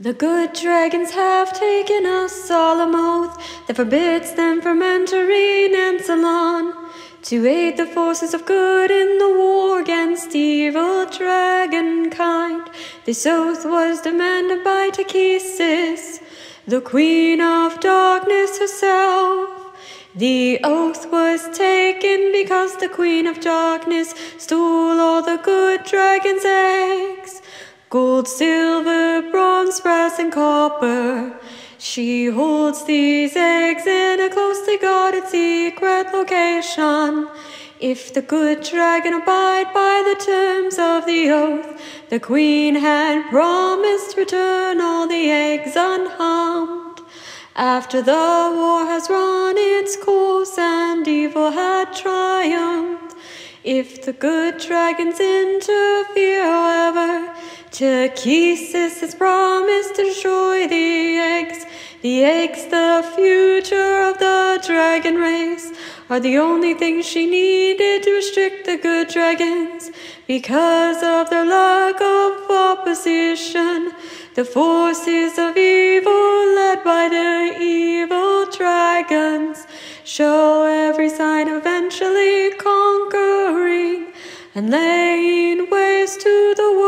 The good dragons have taken a solemn oath that forbids them from entering Ansalon to aid the forces of good in the war against evil dragonkind. This oath was demanded by Takhisis, the queen of darkness herself. The oath was taken because the queen of darkness stole all the good dragon's eggs. Gold, silver, bronze, brass, and copper. She holds these eggs in a closely guarded secret location. If the good dragon abide by the terms of the oath, the queen had promised to return all the eggs unharmed. After the war has run its course and evil had triumphed, if the good dragons interfere, however, Takhisis has promised to destroy the eggs. The eggs, the future of the dragon race, are the only things she needed to restrict the good dragons. Because of their lack of opposition, the forces of evil, led by the evil dragons, show every sign of eventually conquering and laying waste to the